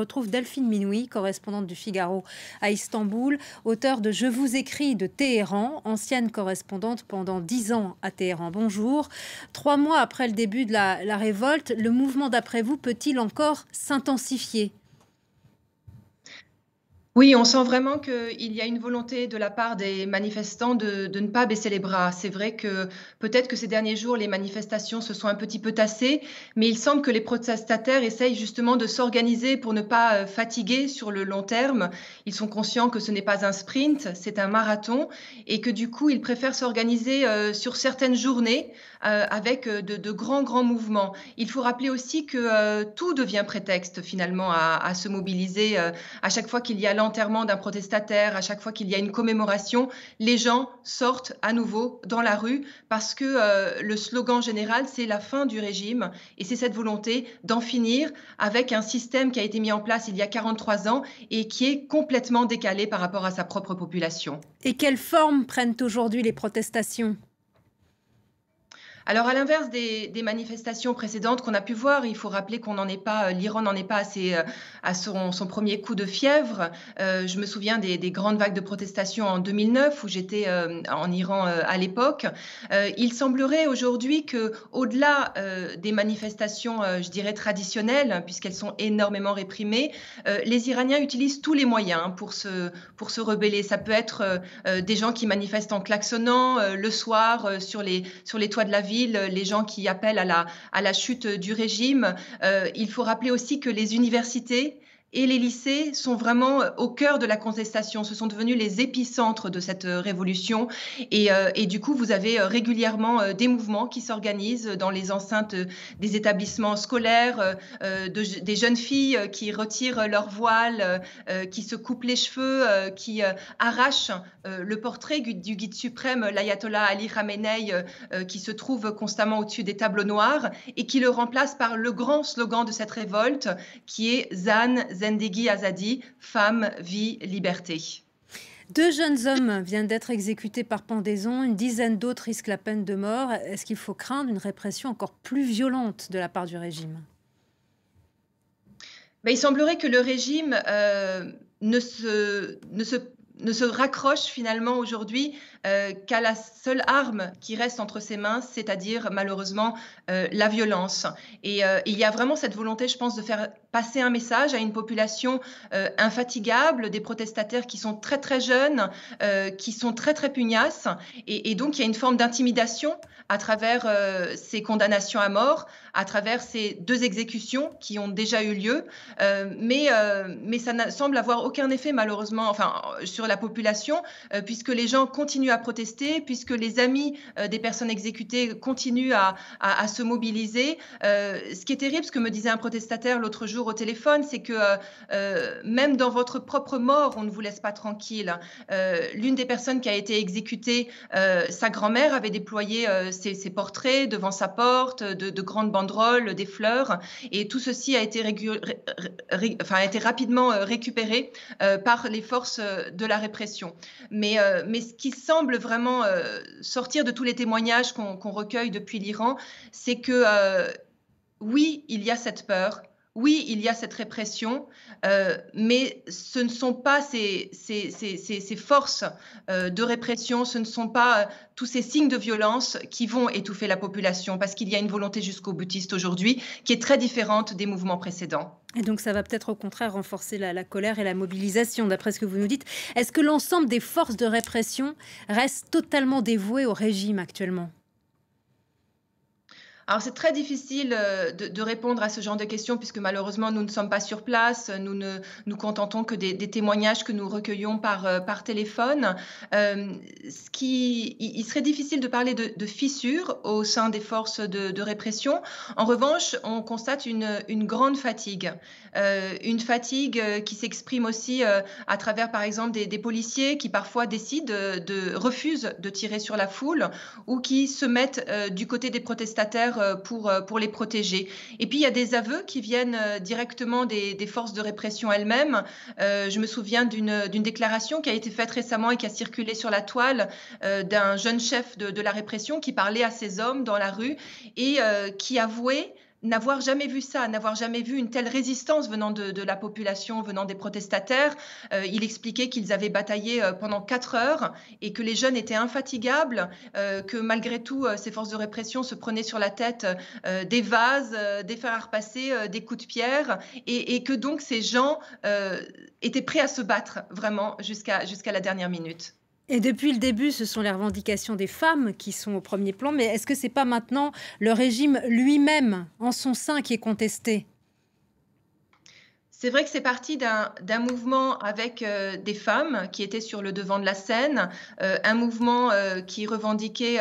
retrouve Delphine Minoui, correspondante du Figaro à Istanbul, auteur de Je vous écris de Téhéran, ancienne correspondante pendant dix ans à Téhéran. Bonjour. Trois mois après le début de la, la révolte, le mouvement d'après vous peut-il encore s'intensifier? Oui, on sent vraiment qu'il y a une volonté de la part des manifestants de, ne pas baisser les bras. C'est vrai que peut-être que ces derniers jours, les manifestations se sont un petit peu tassées, mais il semble que les protestataires essayent justement de s'organiser pour ne pas euh, fatiguer sur le long terme. Ils sont conscients que ce n'est pas un sprint, c'est un marathon, et que du coup, ils préfèrent s'organiser euh, sur certaines journées euh, avec de, grands, grands mouvements. Il faut rappeler aussi que tout devient prétexte finalement à, à se mobiliser à chaque fois qu'il y a l'enterrement d'un protestataire, à chaque fois qu'il y a une commémoration, les gens sortent à nouveau dans la rue parce que euh, le slogan général, c'est la fin du régime et c'est cette volonté d'en finir avec un système qui a été mis en place il y a 43 ans et qui est complètement décalé par rapport à sa propre population. Et quelle forme prennent aujourd'hui les protestations? Alors, à l'inverse des, manifestations précédentes qu'on a pu voir, il faut rappeler qu'on n'en est pas, euh, l'Iran n'en est pas à, à son, premier coup de fièvre. Euh, je me souviens des, grandes vagues de protestations en 2009 où j'étais euh, en Iran à l'époque. il semblerait aujourd'hui que, au-delà des manifestations, je dirais traditionnelles, puisqu'elles sont énormément réprimées, les Iraniens utilisent tous les moyens pour se pour se rebeller. Ça peut être des gens qui manifestent en klaxonnant le soir sur les sur les toits de la ville les gens qui appellent à la, chute du régime. Euh, il faut rappeler aussi que les universités et les lycées sont vraiment euh, au cœur de la contestation. Ce sont devenus les épicentres de cette euh, révolution. Et, euh, et du coup, vous avez régulièrement des mouvements qui s'organisent dans les enceintes des établissements scolaires, de, des jeunes filles qui retirent leur voile, qui se coupent les cheveux, qui arrachent le portrait du guide suprême, l'ayatollah Ali Khamenei, qui se trouve constamment au-dessus des tableaux noirs, et qui le remplace par le grand slogan de cette révolte, qui est Zan, Zendegi Azadi, Femme, Vie, Liberté. Deux jeunes hommes viennent d'être exécutés par pendaison, une dizaine d'autres risquent la peine de mort. Est-ce qu'il faut craindre une répression encore plus violente de la part du régime? Ben, Il semblerait que le régime euh, ne, se, ne, se, ne se raccroche finalement aujourd'hui euh, qu'à la seule arme qui reste entre ses mains, c'est-à-dire malheureusement euh, la violence. Et euh, il y a vraiment cette volonté, je pense, de faire passer un message à une population infatigable, des protestataires qui sont très très jeunes, qui sont très très pugnaces, et, et, donc il y a une forme d'intimidation à travers ces condamnations à mort, à travers ces deux exécutions qui ont déjà eu lieu, mais mais ça semble avoir aucun effet malheureusement, enfin sur la population, puisque les gens continuent à protester, puisque les amis euh, des personnes exécutées continuent à, se mobiliser. Euh, ce qui est terrible, ce que me disait un protestataire l'autre jour au téléphone, c'est que euh, même dans votre propre mort, on ne vous laisse pas tranquille. L'une des personnes qui a été exécutée, sa grand-mère avait déployé ses, portraits devant sa porte, de, grandes banderoles, des fleurs, et tout ceci a été, a été rapidement récupéré par les forces de la répression. Mais, mais ce qui semble semble vraiment euh, sortir de tous les témoignages qu'on recueille depuis l'Iran, c'est que euh, oui, il y a cette peur, oui, il y a cette répression, euh, mais ce ne sont pas ces, ces, forces euh, de répression, ce ne sont pas euh, tous ces signes de violence qui vont étouffer la population, parce qu'il y a une volonté jusqu'au boutiste aujourd'hui qui est très différente des mouvements précédents. Et donc ça va peut-être au contraire renforcer la, la, colère et la mobilisation, d'après ce que vous nous dites. Est-ce que l'ensemble des forces de répression restent totalement dévouées au régime actuellement? Alors c'est très difficile euh, de, répondre à ce genre de questions puisque malheureusement nous ne sommes pas sur place, nous ne nous contentons que des, témoignages que nous recueillons par, euh, téléphone. Euh, ce qui, il serait difficile de parler de, fissures au sein des forces de, répression. En revanche, on constate une, grande fatigue, une fatigue qui s'exprime aussi à travers par exemple des, des, policiers qui parfois décident de refusent de tirer sur la foule ou qui se mettent du côté des protestataires euh, pour, euh, pour les protéger. Et puis, il y a des aveux qui viennent euh, directement des, forces de répression elles-mêmes. je me souviens d'une déclaration qui a été faite récemment et qui a circulé sur la toile d'un jeune chef de, la répression qui parlait à ces hommes dans la rue et qui avouait n'avoir jamais vu ça, n'avoir jamais vu une telle résistance venant de, la population, venant des protestataires. Euh, il expliquait qu'ils avaient bataillé euh, pendant quatre heures et que les jeunes étaient infatigables, euh, que malgré tout, ces forces de répression se prenaient sur la tête des vases, des fers à repasser, des coups de pierre, et, et que donc ces gens étaient prêts à se battre vraiment jusqu'à jusqu'à la dernière minute. Et depuis le début, ce sont les revendications des femmes qui sont au premier plan. Mais est-ce que c'est pas maintenant le régime lui-même, en son sein, qui est contesté? C'est vrai que c'est parti d'un mouvement avec euh, des femmes qui étaient sur le devant de la scène, euh, un mouvement euh, qui revendiquait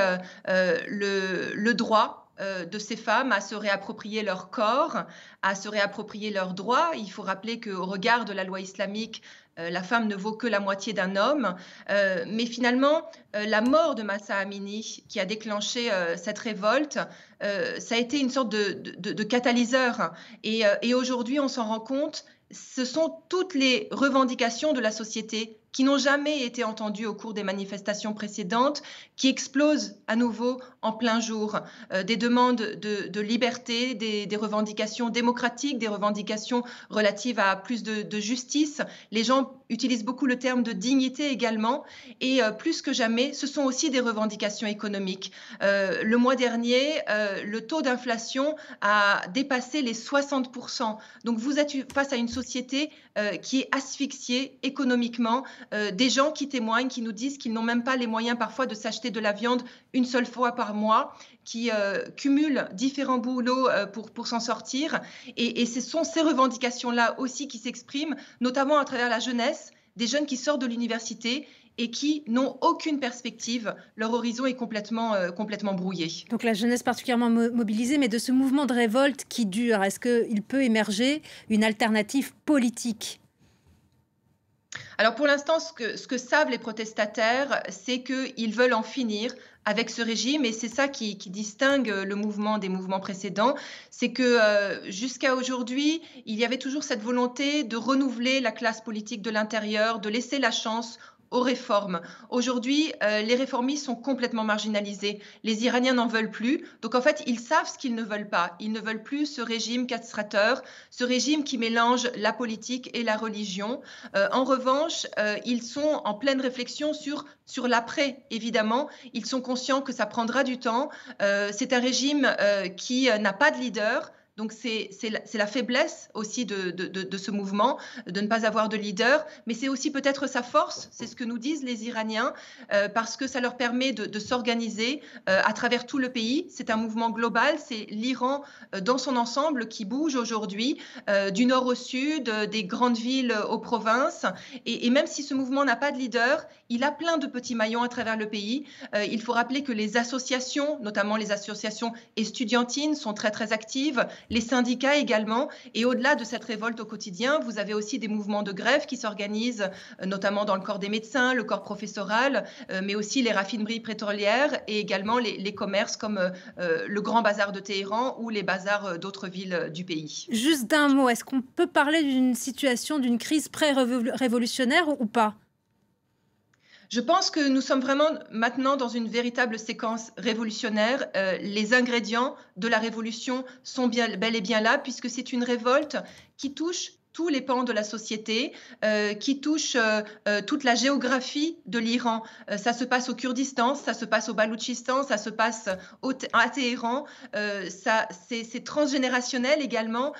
le, le, droit de ces femmes à se réapproprier leur corps, à se réapproprier leurs droits. Il faut rappeler qu'au regard de la loi islamique, euh, la femme ne vaut que la moitié d'un homme. Euh, mais finalement, euh, la mort de Massa Amini, qui a déclenché cette révolte, ça a été une sorte de, catalyseur. et aujourd'hui, on s'en rend compte, ce sont toutes les revendications de la société qui n'ont jamais été entendues au cours des manifestations précédentes, qui explosent à nouveau en plein jour. Euh, des demandes de, liberté, des, revendications démocratiques, des revendications relatives à plus de, justice. Les gens utilisent beaucoup le terme de dignité également. Et euh, plus que jamais, ce sont aussi des revendications économiques. Euh, le mois dernier, le taux d'inflation a dépassé les 60%. Donc vous êtes face à une société qui est asphyxiée économiquement euh, des gens qui témoignent, qui nous disent qu'ils n'ont même pas les moyens parfois de s'acheter de la viande une seule fois par mois, qui euh, cumulent différents boulots euh, pour, pour s'en sortir. Et, ce sont ces revendications-là aussi qui s'expriment, notamment à travers la jeunesse, des jeunes qui sortent de l'université et qui n'ont aucune perspective. Leur horizon est complètement, complètement brouillé. Donc la jeunesse particulièrement mobilisée, mais de ce mouvement de révolte qui dure, est-ce qu'il peut émerger une alternative politique? Alors pour l'instant, ce que, savent les protestataires, c'est qu'ils veulent en finir avec ce régime et c'est ça qui, distingue le mouvement des mouvements précédents, c'est que euh, jusqu'à aujourd'hui, il y avait toujours cette volonté de renouveler la classe politique de l'intérieur, de laisser la chance aux réformes. Aujourd'hui, euh, les réformistes sont complètement marginalisés. Les Iraniens n'en veulent plus. Donc en fait, ils savent ce qu'ils ne veulent pas. Ils ne veulent plus ce régime castrateur, ce régime qui mélange la politique et la religion. Euh, en revanche, euh, ils sont en pleine réflexion sur, sur l'après, évidemment. Ils sont conscients que ça prendra du temps. C'est un régime qui n'a pas de leader. Donc c'est la, faiblesse aussi de, ce mouvement, de ne pas avoir de leader, mais c'est aussi peut-être sa force, c'est ce que nous disent les Iraniens, euh, parce que ça leur permet de, s'organiser euh, à travers tout le pays. C'est un mouvement global, c'est l'Iran euh, dans son ensemble qui bouge aujourd'hui, du nord au sud, des grandes villes aux provinces. Et, et même si ce mouvement n'a pas de leader, il a plein de petits maillons à travers le pays. il faut rappeler que les associations, notamment les associations estudiantines, sont très très actives les syndicats également. Et au-delà de cette révolte au quotidien, vous avez aussi des mouvements de grève qui s'organisent, euh, notamment dans le corps des médecins, le corps professoral, euh, mais aussi les raffineries pétrolières et également les, commerces comme euh, le Grand Bazar de Téhéran ou les bazars d'autres villes du pays. Juste d'un mot, est-ce qu'on peut parler d'une situation, d'une crise pré-révolutionnaire ou pas? Je pense que nous sommes vraiment maintenant dans une véritable séquence révolutionnaire. Euh, les ingrédients de la révolution sont bel et bien là, puisque c'est une révolte qui touche tous les pans de la société, euh, qui touchent euh, euh, toute la géographie de l'Iran. ça se passe au Kurdistan, ça se passe au Baloutchistan, ça se passe au, à Téhéran. c'est transgénérationnel également.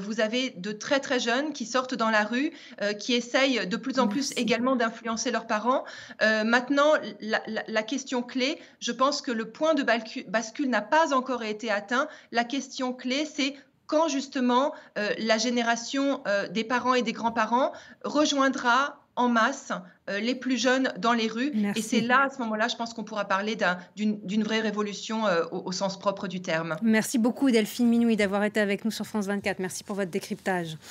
vous avez de très très jeunes qui sortent dans la rue, qui essayent de plus en plus également d'influencer leurs parents. maintenant, la, la, question clé, je pense que le point de bascule n'a pas encore été atteint. La question clé, c'est quand justement euh, la génération euh, des parents et des grands-parents rejoindra en masse euh, les plus jeunes dans les rues. Et c'est là, à ce moment-là, je pense qu'on pourra parler d'une vraie révolution au, au, sens propre du terme. Merci beaucoup, Delphine Minoui, d'avoir été avec nous sur France 24. Merci pour votre décryptage.